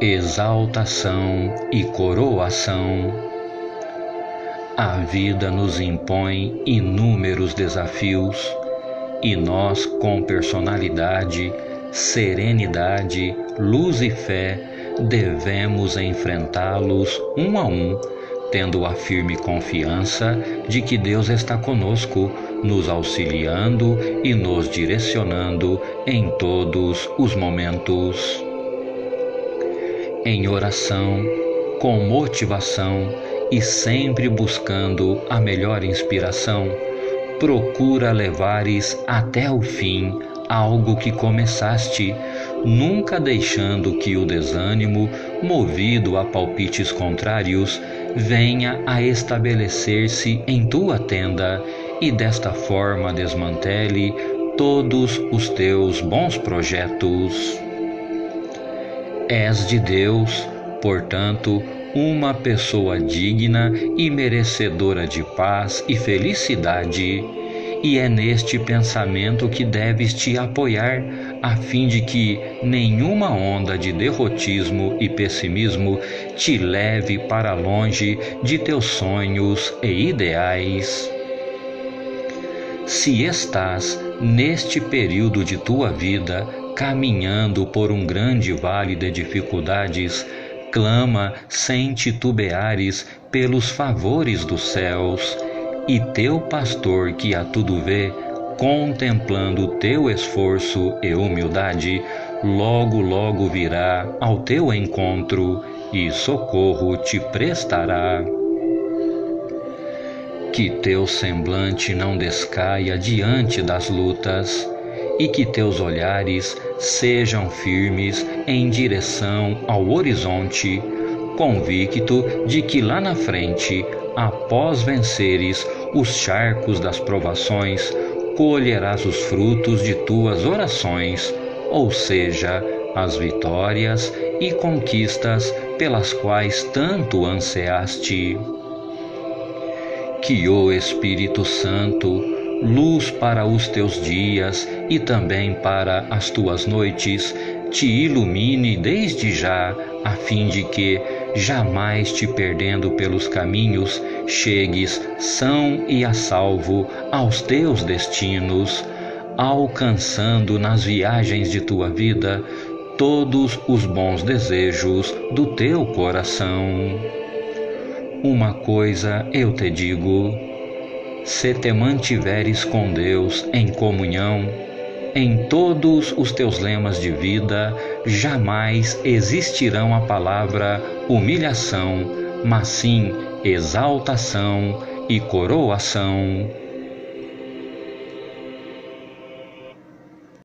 exaltação e coroação. A vida nos impõe inúmeros desafios e nós, com personalidade, serenidade, luz e fé, devemos enfrentá-los um a um, tendo a firme confiança de que Deus está conosco, nos auxiliando e nos direcionando em todos os momentos em oração, com motivação e sempre buscando a melhor inspiração, procura levares até o fim algo que começaste, nunca deixando que o desânimo, movido a palpites contrários, venha a estabelecer-se em tua tenda e desta forma desmantele todos os teus bons projetos. És de Deus, portanto, uma pessoa digna e merecedora de paz e felicidade. E é neste pensamento que deves te apoiar, a fim de que nenhuma onda de derrotismo e pessimismo te leve para longe de teus sonhos e ideais. Se estás neste período de tua vida caminhando por um grande vale de dificuldades, clama sem titubeares pelos favores dos céus, e teu pastor que a tudo vê, contemplando teu esforço e humildade, logo, logo virá ao teu encontro e socorro te prestará. Que teu semblante não descaia diante das lutas e que teus olhares sejam firmes em direção ao horizonte, convicto de que lá na frente, após venceres os charcos das provações, colherás os frutos de tuas orações, ou seja, as vitórias e conquistas pelas quais tanto ansiaste. Que o Espírito Santo luz para os teus dias e também para as tuas noites, te ilumine desde já, a fim de que, jamais te perdendo pelos caminhos, chegues são e a salvo aos teus destinos, alcançando nas viagens de tua vida todos os bons desejos do teu coração. Uma coisa eu te digo, se te mantiveres com Deus em comunhão, em todos os teus lemas de vida, jamais existirão a palavra humilhação, mas sim exaltação e coroação.